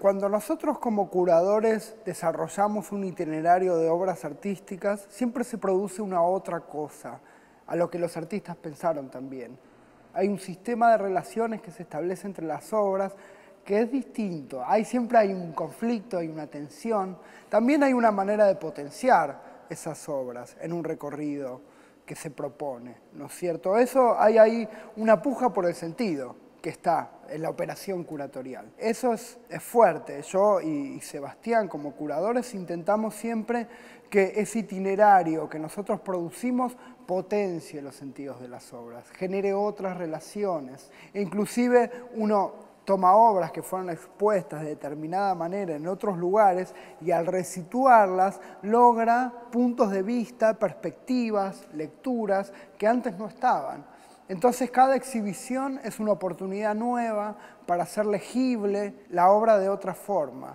Cuando nosotros como curadores desarrollamos un itinerario de obras artísticas, siempre se produce una otra cosa, a lo que los artistas pensaron también. Hay un sistema de relaciones que se establece entre las obras que es distinto. Hay, siempre hay un conflicto, hay una tensión. También hay una manera de potenciar esas obras en un recorrido que se propone, ¿no es cierto? Eso hay ahí una puja por el sentido que está en la operación curatorial. Eso es, fuerte. Yo y, Sebastián como curadores intentamos siempre que ese itinerario que nosotros producimos potencie los sentidos de las obras, genere otras relaciones. E inclusive uno toma obras que fueron expuestas de determinada manera en otros lugares y al resituarlas logra puntos de vista, perspectivas, lecturas que antes no estaban. Entonces cada exhibición es una oportunidad nueva para hacer legible la obra de otra forma.